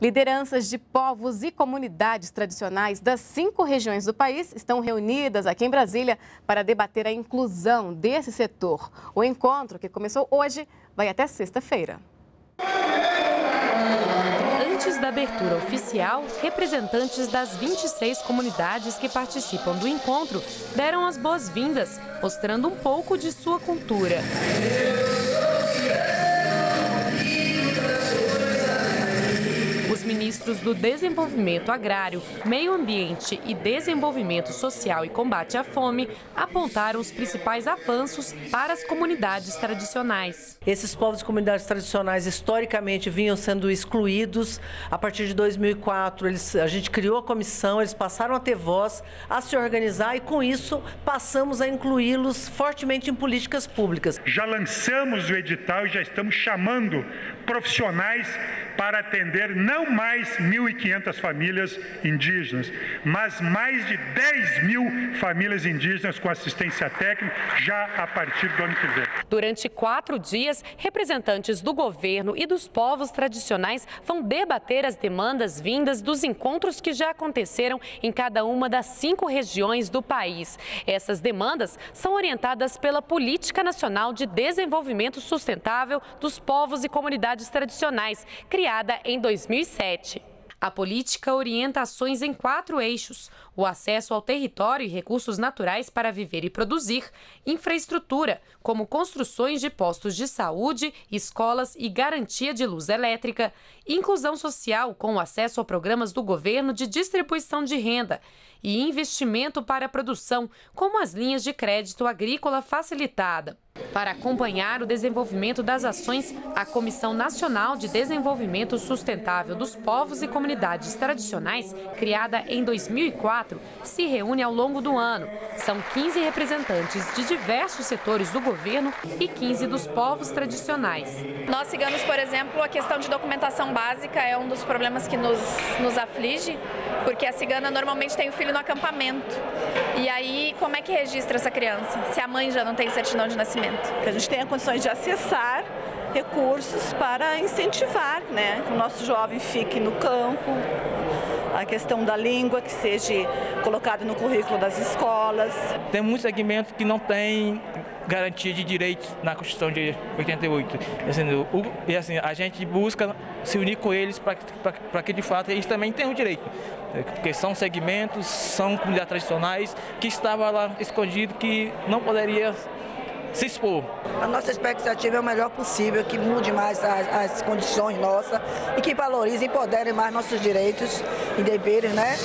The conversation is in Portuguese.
Lideranças de povos e comunidades tradicionais das cinco regiões do país estão reunidas aqui em Brasília para debater a inclusão desse setor. O encontro, que começou hoje, vai até sexta-feira. Antes da abertura oficial, representantes das 26 comunidades que participam do encontro deram as boas-vindas, mostrando um pouco de sua cultura. Ministros do Desenvolvimento Agrário, Meio Ambiente e Desenvolvimento Social e Combate à Fome apontaram os principais avanços para as comunidades tradicionais. Esses povos e comunidades tradicionais historicamente vinham sendo excluídos. A partir de 2004, eles, a gente criou a comissão, eles passaram a ter voz, a se organizar e com isso passamos a incluí-los fortemente em políticas públicas. Já lançamos o edital e já estamos chamando profissionais para atender não mais 1.500 famílias indígenas, mas mais de 10 mil famílias indígenas com assistência técnica já a partir do ano que vem. Durante quatro dias, representantes do governo e dos povos tradicionais vão debater as demandas vindas dos encontros que já aconteceram em cada uma das cinco regiões do país. Essas demandas são orientadas pela Política Nacional de Desenvolvimento Sustentável dos Povos e Comunidades Tradicionais, criada em 2007. A política orienta ações em quatro eixos: o acesso ao território e recursos naturais para viver e produzir, infraestrutura, como construções de postos de saúde, escolas e garantia de luz elétrica, inclusão social, com acesso a programas do governo de distribuição de renda, e investimento para a produção, como as linhas de crédito agrícola facilitada. Para acompanhar o desenvolvimento das ações, a Comissão Nacional de Desenvolvimento Sustentável dos Povos e Comunidades Tradicionais, criada em 2004, se reúne ao longo do ano. São 15 representantes de diversos setores do governo e 15 dos povos tradicionais. Nós ciganos, por exemplo, a questão de documentação básica é um dos problemas que nos, nos aflige, porque a cigana normalmente tem o filho no acampamento. E como é que registra essa criança, se a mãe já não tem certidão de nascimento? Que a gente tenha condições de acessar recursos para incentivar né, que o nosso jovem fique no campo, a questão da língua que seja colocada no currículo das escolas. Tem muitos segmentos que não têm garantia de direitos na Constituição de 88. Assim, o, e assim, a gente busca se unir com eles para que de fato eles também tenham direito. Porque são segmentos, são comunidades tradicionais que estavam lá escondido que não poderia se expor. A nossa expectativa é o melhor possível, que mude mais as, as condições nossas e que valorize e empodere mais nossos direitos e deveres, né?